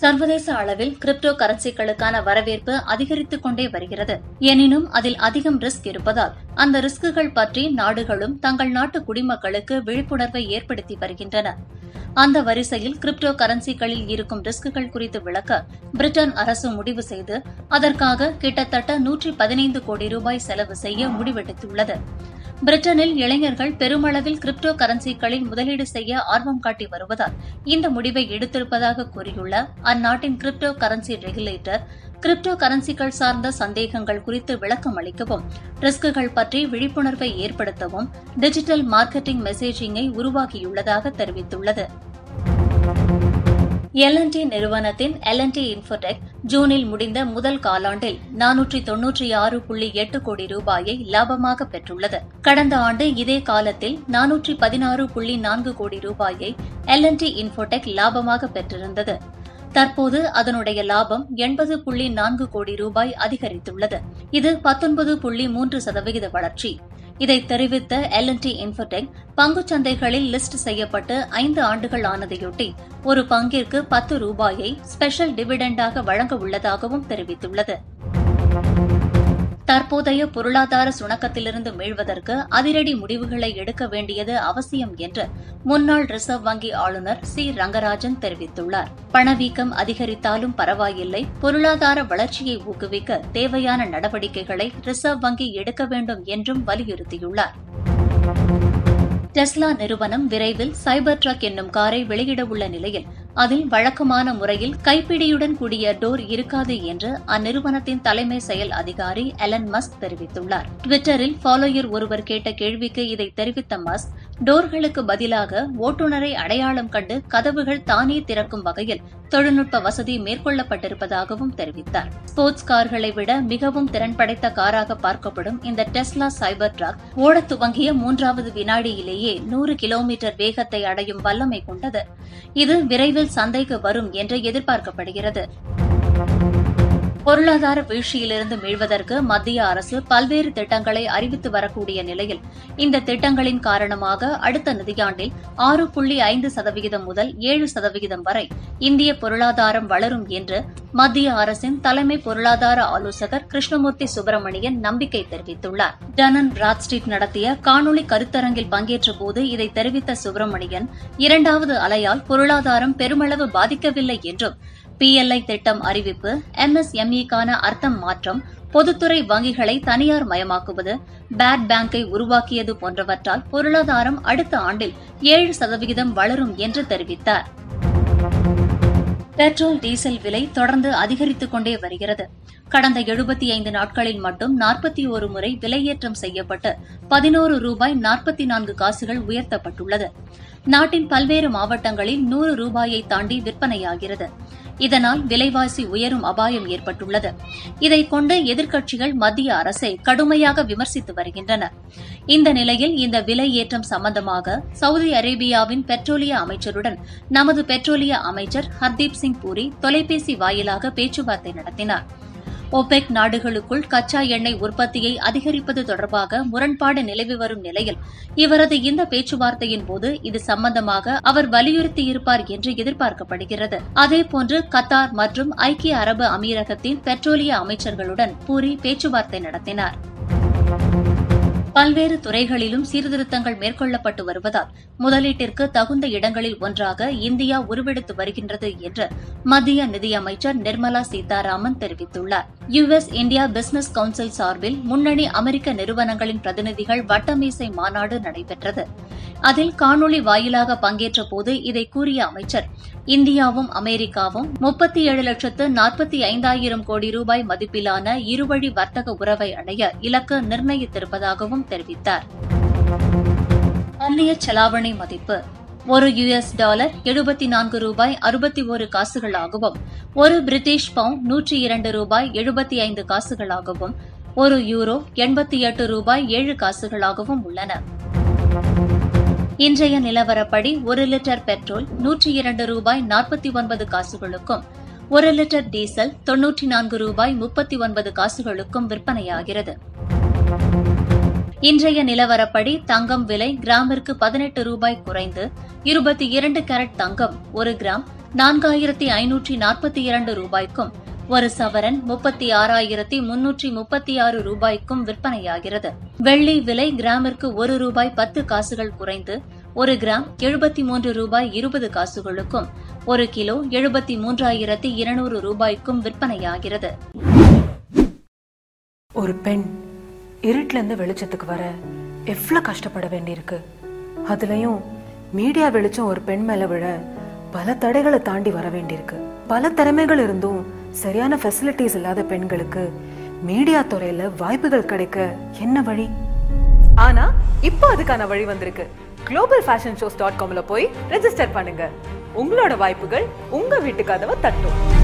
சர்வதேச அளவில் கிரிப்டோ கரன்சிகளுக்கான வரவேற்பு அதிகரித்துக் கொண்டே வருகிறது. எனினும் அதில் அதிகம் ரிஸ்க் இருப்பதால் அந்த ரிஸ்குகள் பற்றி நாடுகளும் தங்கள் நாட்டு குடிமக்களுக்கு விழிப்புணர்வை ஏற்படுத்தி வருகின்றன. அந்த வரிசையில் கிரிப்டோ கரன்சிகளில் இருக்கும் ரிஸ்குகள் குறித்து விளக்க பிரிட்டன் அரசு முடிவு செய்து அதற்காக கிட்டத்தட்ட நூற்றி பதினைந்து கோடி ரூபாய் செலவு செய்ய முடிவெடுத்துள்ளது. பிரிட்டனில் இளைஞர்கள் பெருமளவில் கிரிப்டோ கரன்சிகளில் முதலீடு செய்ய ஆர்வம் காட்டி வருவதால் இந்த முடிவை எடுத்திருப்பதாக கூறியுள்ள அந்நாட்டின் கிரிப்டோ கரன்சி ரெகுலேட்டர் கிரிப்டோ கரன்சிகள் சார்ந்த சந்தேகங்கள் குறித்து விளக்கம் அளிக்கவும் ரிஸ்குகள் பற்றி விழிப்புணர்வை ஏற்படுத்தவும் டிஜிட்டல் மார்க்கெட்டிங் மெசேஜிங்கை உருவாக்கியுள்ளதாக தெரிவித்துள்ளது. எல்என்டி நிறுவனத்தின் எல்என்டி இன்ஃபோடெக் ஜூனில் முடிந்த முதல் காலாண்டில் நானூற்றி தொன்னூற்றி ஆறு புள்ளி எட்டு கோடி ரூபாயை லாபமாக பெற்றுள்ளது. கடந்த ஆண்டு இதே காலத்தில் நானூற்றி பதினாறு புள்ளி நான்கு கோடி ரூபாயை எல்என்டி இன்ஃபோடெக் லாபமாக பெற்றிருந்தது. தற்போது அதனுடைய லாபம் எண்பது புள்ளி நான்கு கோடி ரூபாய் அதிகரித்துள்ளது. இது பத்தொன்பது புள்ளி மூன்று சதவிகித வளர்ச்சி. இதை தெரிவித்த எல் டி இன்ஃபோடெக் பங்குச் சந்தைகளில் லிஸ்ட் செய்யப்பட்டு ஐந்து ஆண்டுகள் ஆனதையொட்டி ஒரு பங்கிற்கு பத்து ரூபாயை ஸ்பெஷல் டிவிடெண்டாக வழங்க உள்ளதாகவும் தெரிவித்துள்ளது. தற்போதைய பொருளாதார சுணக்கத்திலிருந்து மீள்வதற்கு அதிரடி முடிவுகளை எடுக்க வேண்டியது அவசியம் என்று முன்னாள் ரிசர்வ் வங்கி ஆளுநர் சி. ரங்கராஜன் தெரிவித்துள்ளார். பணவீக்கம் அதிகரித்தாலும் பரவாயில்லை. பொருளாதார வளர்ச்சியை ஊக்குவிக்க தேவையான நடவடிக்கைகளை ரிசர்வ் வங்கி எடுக்க வேண்டும் என்றும் வலியுறுத்தியுள்ளார். டெஸ்லா நிறுவனம் விரைவில் சைபர் ட்ரக் என்னும் காரை வெளியிட உள்ள நிலையில் அதில் வழக்கமான முறையில் கைப்பிடியுடன் கூடிய டோர் இருக்காது என்று அந்நிறுவனத்தின் தலைமை செயல் அதிகாரி எலன் மஸ்க் தெரிவித்துள்ளார். டுவிட்டரில் ஃபாலோயர் ஒருவர் கேட்ட கேள்விக்கு இதை தெரிவித்த மஸ்க் டோர்களுக்கு பதிலாக ஓட்டுநரை அடையாளம் கண்டு கதவுகள் தானே திறக்கும் வகையில் தொழில்நுட்ப வசதி மேற்கொள்ளப்பட்டிருப்பதாகவும் தெரிவித்தார். ஸ்போர்ட்ஸ் கார்களை விட மிகவும் திறன் படைத்த காராக பார்க்கப்படும் இந்த டெஸ்லா சைபர் டிராக் ஓடத் துவங்கிய மூன்றாவது வினாடியிலேயே நூறு கிலோமீட்டர் வேகத்தை அடையும் வல்லமை கொண்டது. இது விரைவில் சந்தைக்கு வரும் என்று எதிர்பார்க்கப்படுகிறது. பொருளாதார வீழ்ச்சியிலிருந்து மீள்வதற்கு மத்திய அரசு பல்வேறு திட்டங்களை அறிவித்து வரக்கூடிய நிலையில் இந்த திட்டங்களின் காரணமாக அடுத்த நிதியாண்டில் ஆறு புள்ளி ஐந்து சதவிகிதம் முதல் ஏழு சதவிகிதம் வரை இந்திய பொருளாதாரம் வளரும் என்று மத்திய அரசின் தலைமை பொருளாதார ஆலோசகர் கிருஷ்ணமூர்த்தி சுப்பிரமணியன் நம்பிக்கை தெரிவித்துள்ளார். டனன் பிராட்ஸ்ட்ரீட் நடத்திய காணொலி கருத்தரங்கில் பங்கேற்றபோது இதை தெரிவித்த சுப்பிரமணியன் இரண்டாவது அலையால் பொருளாதாரம் பெருமளவு பாதிக்கவில்லை என்றும் பிஎல்ஐ திட்டம் அறிவிப்பு எம்எஸ்எம்இக்கான அர்த்தம் மாற்றம் பொதுத்துறை வங்கிகளை தனியார் மயமாக்குவது பேட் பேங்கை உருவாக்கியது போன்றவற்றால் பொருளாதாரம் அடுத்த ஆண்டில் ஏழு சதவிகிதம் வளரும் என்று தெரிவித்தார். பெட்ரோல் டீசல் விலை தொடர்ந்து அதிகரித்துக் கொண்டே வருகிறது. கடந்த எழுபத்தி ஐந்து நாட்களில் மட்டும் நாற்பத்தி ஒரு முறை விலையேற்றம் செய்யப்பட்டு பதினோரு ரூபாய் நாற்பத்தி நான்கு காசுகள் உயர்த்தப்பட்டுள்ளது. நாட்டின் பல்வேறு மாவட்டங்களில் நூறு ரூபாயை தாண்டி விற்பனையாகிறது. இதனால் விலைவாசி உயரும் அபாயம் ஏற்பட்டுள்ளது. இதைக் கொண்டு எதிர்க்கட்சிகள் மத்திய அரசை கடுமையாக விமர்சித்து வருகின்றன. இந்த நிலையில் இந்த விலை ஏற்றம் சம்பந்தமாக சவுதி அரேபியாவின் பெட்ரோலிய அமைச்சருடன் நமது பெட்ரோலிய அமைச்சர் ஹர்தீப் சிங் பூரி தொலைபேசி வாயிலாக பேச்சுவார்த்தை நடத்தினார். ஒபெக் நாடுகளுக்குள் கச்சா எண்ணெய் உற்பத்தியை அதிகரிப்பது தொடர்பாக முரண்பாடு நிலவி வரும் நிலையில் இவரது இந்த பேச்சுவார்த்தையின் போது இது சம்பந்தமாக அவர் வலியுறுத்தியிருப்பார் என்று எதிர்பார்க்கப்படுகிறது. அதேபோன்று கத்தார் மற்றும் ஐக்கிய அரபு அமீரகத்தின் பெட்ரோலிய அமைச்சர்களுடன் பூரி பேச்சுவார்த்தை நடத்தினார். பல்வேறு துறைகளிலும் சீர்திருத்தங்கள் மேற்கொள்ளப்பட்டு வருவதால் முதலீட்டிற்கு தகுந்த இடங்களில் ஒன்றாக இந்தியா உருவெடுத்து வருகின்றது என்று மத்திய நிதியமைச்சர் நிர்மலா சீதாராமன் தெரிவித்துள்ளார். யுஎஸ் இந்தியா பிசினஸ் கவுன்சில் சார்பில் முன்னணி அமெரிக்க நிறுவனங்களின் பிரதிநிதிகள் வட்டமேசை மாநாடு நடைபெற்றது. அதில் காணொலி வாயிலாக பங்கேற்ற போது இதை கூறிய அமைச்சர் இந்தியாவும் அமெரிக்காவும் முப்பத்தி ஏழு லட்சத்து நாற்பத்தி ஐந்தாயிரம் கோடி ரூபாய் மதிப்பிலான இருவழி வர்த்தக உறவை அடைய இலக்கு நிர்ணயித்திருப்பதாகவும் தெரிவித்தார். அந்நிய செலாவணி மதிப்பு ஒரு யுஎஸ் டாலர் எழுபத்தி நான்கு ரூபாய் அறுபத்தி ஒரு காசுகளாகவும் ஒரு பிரிட்டிஷ் பவுண்ட் நூற்றி இரண்டு ரூபாய் எழுபத்தி ஐந்து காசுகளாகவும் ஒரு யூரோ எண்பத்தி எட்டு ரூபாய் ஏழு காசுகளாகவும் உள்ளன. இன்றைய நிலவரப்படி ஒரு லிட்டர் பெட்ரோல் நூற்றி இரண்டு ரூபாய் நாற்பத்தி ஒன்பது காசுகளுக்கும் ஒரு லிட்டர் டீசல் தொன்னூற்றி நான்கு ரூபாய் முப்பத்தி ஒன்பது காசுகளுக்கும் விற்பனையாகிறது. இன்றைய நிலவரப்படி தங்கம் விலை கிராமிற்கு பதினெட்டு ரூபாய் குறைந்து இருபத்தி இரண்டு கேரட் தங்கம் ஒரு கிராம் நான்காயிரத்தி ஐநூற்றி நாற்பத்தி இரண்டு ரூபாய்க்கும் ஒரு சவரன் முப்பத்தி ஆறாயிரத்தி முன்னூற்றி முப்பத்தி ஆறு ரூபாய்க்கும் விற்பனையாகிறது. வெள்ளி விலை கிராமிற்கு ஒரு ரூபாய் பத்து காசுகள் குறைந்து ஒரு கிராம் எழுபத்தி மூன்று ரூபாய் இருபது காசுகளுக்கும் ஒரு கிலோ எழுபத்தி மூன்றாயிரத்தி இருநூறு ரூபாய்க்கும் விற்பனையாகிறது. ஒரு பெண் இருட்டுல இருந்து வெளிச்சத்துக்கு வர எவ்வளவு கஷ்டப்பட வேண்டியிருக்கு. அதுலயும் மீடியா வெளிச்சம் ஒரு பெண் மேல விழ பல தடைகளை தாண்டி வர வேண்டியிருக்கு. பல திறமைகள் இருந்தும் சரியான ஃபெசிலிட்டிஸ் இல்லாத பெண்களுக்கு மீடியா துறையில வாய்ப்புகள் கிடைக்க என்ன வழி? ஆனா இப்போ அதுக்கான வழி வந்திருக்கு. குளோபல் ஃபேஷன் ஷோஸ் டாட் காம்ல போய் ரெஜிஸ்டர் பண்ணுங்க. உங்களோட வாய்ப்புகள் உங்க வீட்டு கதவை தட்டும்.